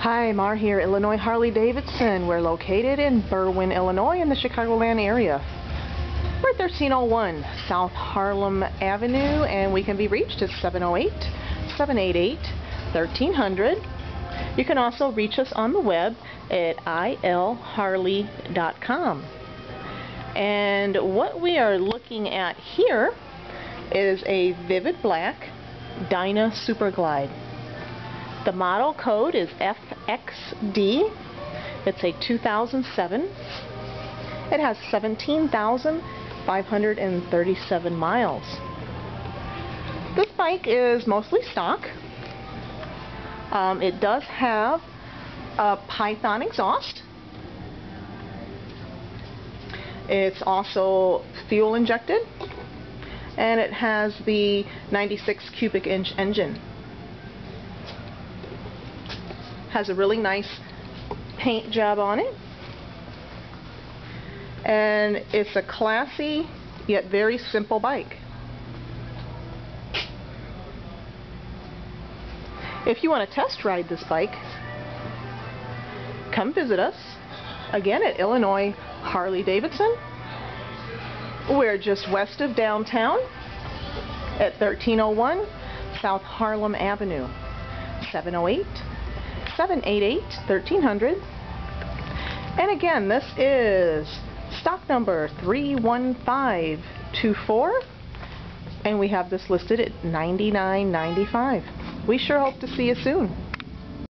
Hi, Mar here, Illinois Harley Davidson. We're located in Berwyn, Illinois in the Chicagoland area. We're at 1301 South Harlem Avenue and we can be reached at 708-788-1300. You can also reach us on the web at ilharley.com. And what we are looking at here is a Vivid Black Dyna Superglide. The model code is FXD. It's a 2007. It has 17,537 miles. This bike is mostly stock. Um, it does have a Python exhaust. It's also fuel injected and it has the 96 cubic inch engine. Has a really nice paint job on it. And it's a classy yet very simple bike. If you want to test ride this bike, come visit us again at Illinois Harley Davidson. We're just west of downtown at 1301 South Harlem Avenue, 708 788 1300. And again, this is stock number 31524 and we have this listed at $99.95. We sure hope to see you soon.